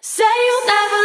Say you'll never